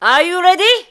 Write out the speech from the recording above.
Are you ready?